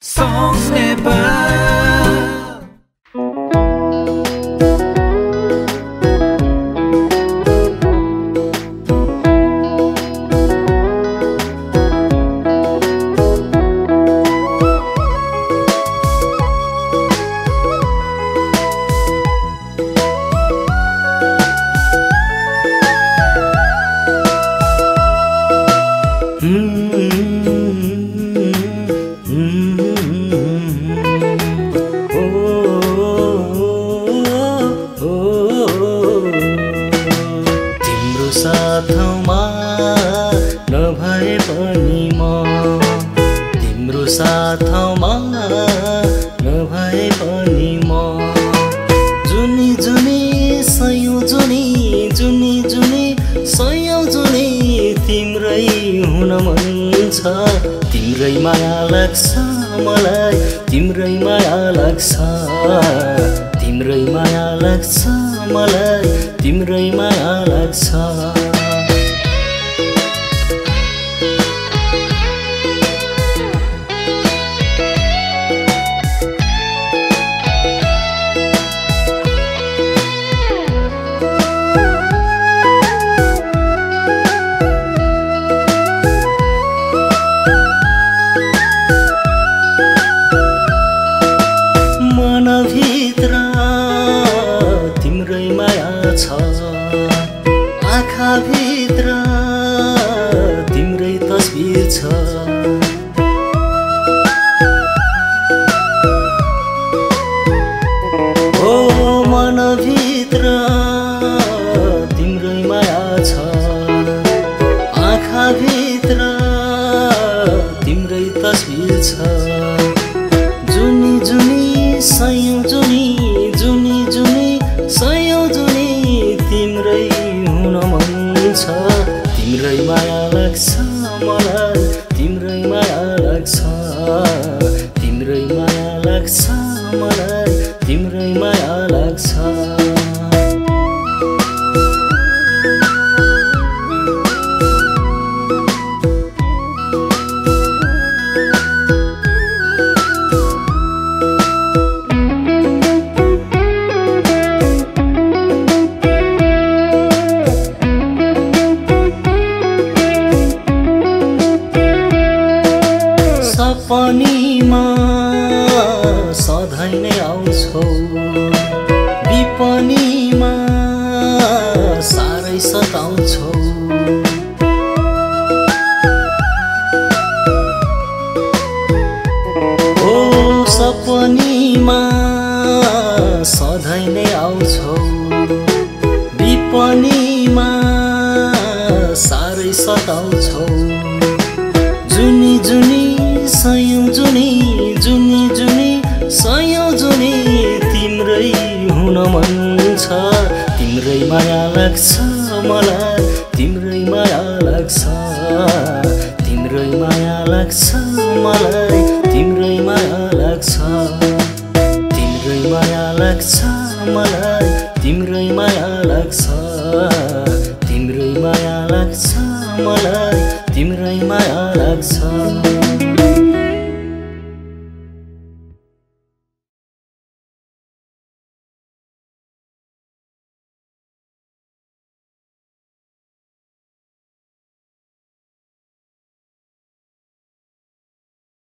Sans ce n'est pas साथमा नभए पनि म। तिम्रो साथमा नभए पनि म। जुनी जुनी सयौँ जुनी जुनी जुनी सयौँ जुनी तिम्रै हुन मन छ। तिम्रै माया लाग्छ मलाई तिम्रै माया लाग्छ। तिम्रै माया लाग्छ मलाई तिम्रै माया लाग्छ। छ। आँखाभित्र तिम्रै तस्बिर छ। ओ मनभित्र तिम्रै माया छ। आँखाभित्र तिम्रै तस्बिर छ। जुनी जुनी सयौँ तिम्रै माया लाग्छ सपनीमा सधैँ नै आउँछौ। विपनीमा साह्रै सताउँछौ। ओ सपनीमा सधैँ नै आउँछौ। विपनीमा साह्रै सताउँछौ। जुनी जुनी सयौँ जुनी जुनी जुनी सयौँ जुनी तिम्रै हुन मन छ। तिम्रै माया लाग्छ मलाई तिम्रै माया लाग्छ। तिम्रै माया लाग्छ मलाई तिम्रै माया लाग्छ। तिम्रै माया लाग्छ मलाई तिम्रै माया लाग्छ। तिम्रै माया लाग्छ मलाई तिम्रै माया लाग्छ।